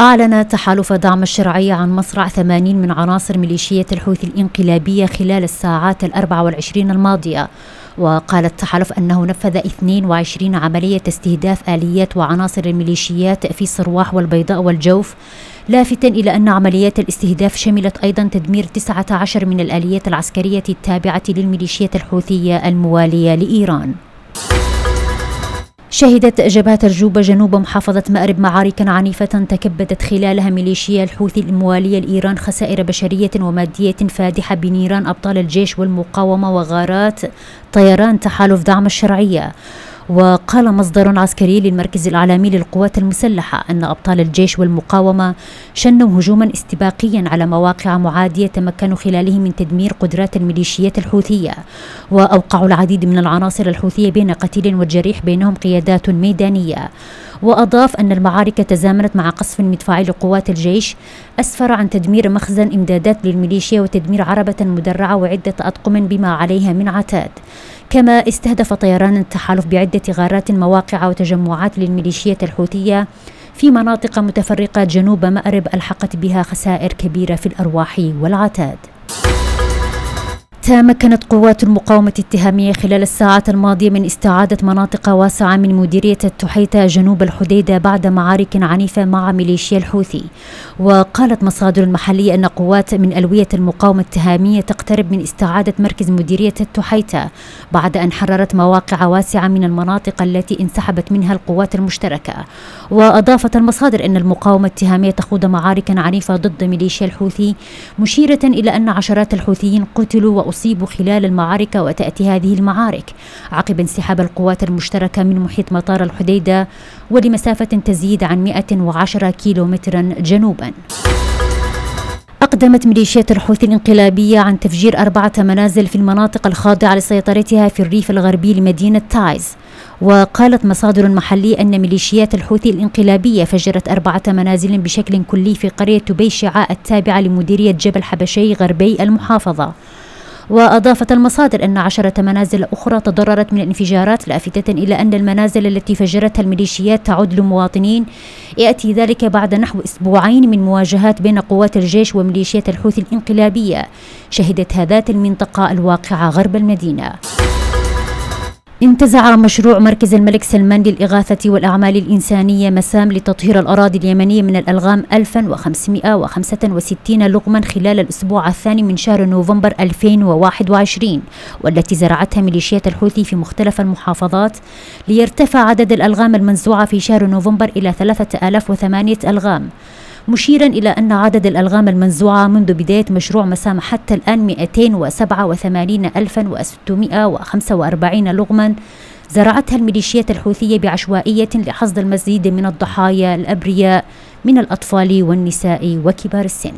أعلن تحالف دعم الشرعية عن مصرع 80 من عناصر ميليشية الحوثي الإنقلابية خلال الساعات الأربع والعشرين الماضية. وقال التحالف أنه نفذ 22 عملية استهداف آليات وعناصر الميليشيات في صرواح والبيضاء والجوف لافتا إلى أن عمليات الاستهداف شملت أيضا تدمير 19 من الآليات العسكرية التابعة للميليشيات الحوثية الموالية لإيران. شهدت جبهة الجوبة جنوب محافظة مأرب معاركا عنيفة تكبدت خلالها ميليشيا الحوثي الموالية لإيران خسائر بشرية ومادية فادحة بنيران أبطال الجيش والمقاومة وغارات طيران تحالف دعم الشرعية. وقال مصدر عسكري للمركز الإعلامي للقوات المسلحة أن أبطال الجيش والمقاومة شنوا هجوما استباقيا على مواقع معادية تمكنوا خلاله من تدمير قدرات الميليشيات الحوثية وأوقعوا العديد من العناصر الحوثية بين قتيل وجريح بينهم قيادات ميدانية. وأضاف أن المعارك تزامنت مع قصف مدفعي لقوات الجيش أسفر عن تدمير مخزن إمدادات للميليشيا وتدمير عربة مدرعة وعدة أطقم بما عليها من عتاد. كما استهدف طيران التحالف بعدة غارات مواقع وتجمعات للميليشيات الحوثية في مناطق متفرقة جنوب مأرب ألحقت بها خسائر كبيرة في الأرواح والعتاد. تمكنت قوات المقاومة التهامية خلال الساعات الماضية من استعادة مناطق واسعة من مديرية التحيتة جنوب الحديدة بعد معارك عنيفة مع ميليشيا الحوثي. وقالت مصادر محلية أن قوات من ألوية المقاومة التهامية تقترب من استعادة مركز مديرية التحيتة بعد أن حررت مواقع واسعة من المناطق التي انسحبت منها القوات المشتركة. وأضافت المصادر أن المقاومة التهامية تخوض معارك عنيفة ضد ميليشيا الحوثي مشيرة إلى أن عشرات الحوثيين قتلوا وأصيبوا خلال المعارك وتأتي هذه المعارك. عقب انسحاب القوات المشتركة من محيط مطار الحديدة ولمسافة تزيد عن 110 كيلومترا جنوبا. أقدمت ميليشيات الحوثي الانقلابية عن تفجير أربعة منازل في المناطق الخاضعة لسيطرتها في الريف الغربي لمدينة تايز. وقالت مصادر محلية أن ميليشيات الحوثي الانقلابية فجرت أربعة منازل بشكل كلي في قرية تبي شعاء التابعة لمديرية جبل حبشي غربي المحافظة. وأضافت المصادر أن عشرة منازل أخرى تضررت من الانفجارات لافتة إلى أن المنازل التي فجرتها الميليشيات تعود لمواطنين. يأتي ذلك بعد نحو أسبوعين من مواجهات بين قوات الجيش وميليشيات الحوثي الانقلابية. شهدت هذات المنطقة الواقعة غرب المدينة. انتزع مشروع مركز الملك سلمان للإغاثة والأعمال الإنسانية مسام لتطهير الأراضي اليمنية من الألغام 1565 لغما خلال الأسبوع الثاني من شهر نوفمبر 2021 والتي زرعتها ميليشيات الحوثي في مختلف المحافظات ليرتفع عدد الألغام المنزوعة في شهر نوفمبر إلى 3008 ألغام. مشيرا إلى أن عدد الألغام المنزوعة منذ بداية مشروع مسام حتى الآن 287645 لغما زرعتها الميليشيات الحوثية بعشوائية لحصد المزيد من الضحايا الأبرياء من الأطفال والنساء وكبار السن.